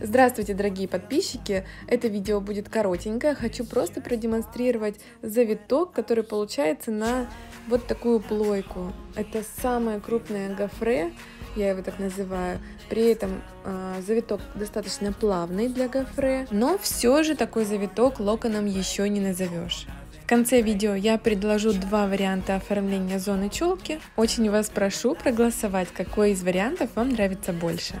Здравствуйте, дорогие подписчики! Это видео будет коротенькое. Хочу просто продемонстрировать завиток, который получается на вот такую плойку. Это самое крупное гофре, я его так называю. При этом э, завиток достаточно плавный для гофре, но все же такой завиток локоном еще не назовешь. В конце видео я предложу два варианта оформления зоны челки. Очень вас прошу проголосовать, какой из вариантов вам нравится больше.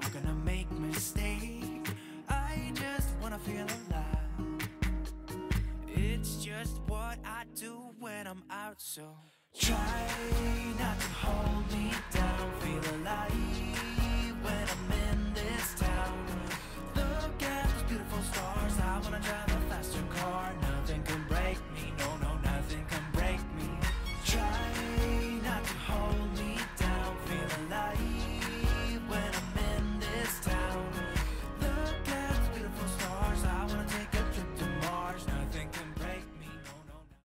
I'm out, so try not to hold